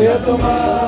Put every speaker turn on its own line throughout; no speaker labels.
cerveza voy a tomar.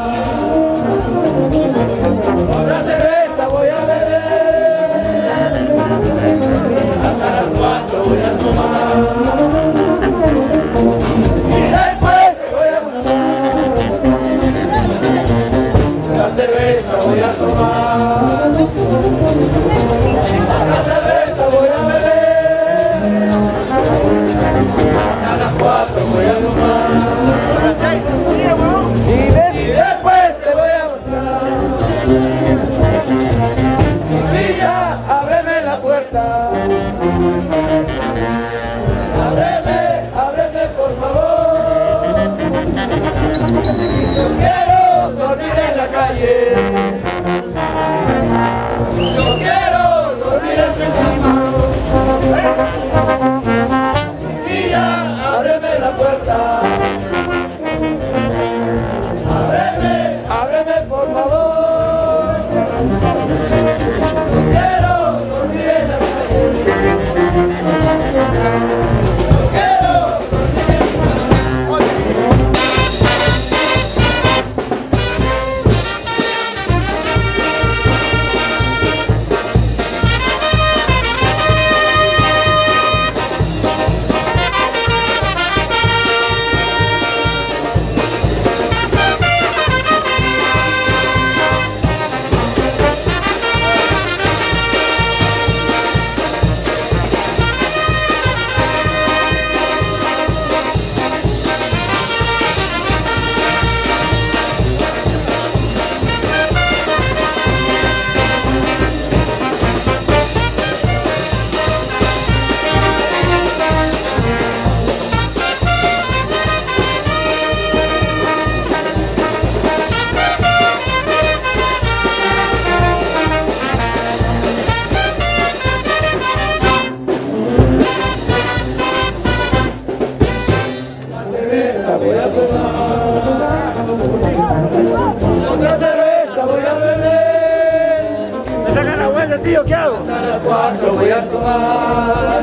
Tío, ¿qué hago?
A las cuatro voy a tomar.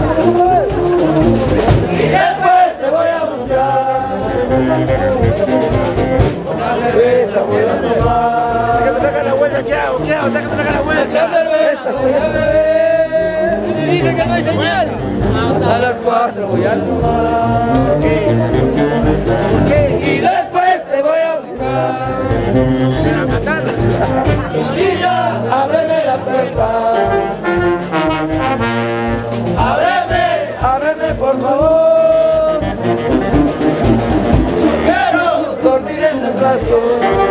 Y después te voy a buscar. Una cerveza voy a tomar.
Que me sacan la vuelta, ¿qué hago? ¿Qué hago? Hasta que me sacan la vuelta.
cerveza voy a beber.
Dice que no hay señal.
A las cuatro voy a tomar.
¿Por qué?
Señorita, ábreme la puerta. Ábreme, ábreme
por favor. Quiero dormir
en el brazo.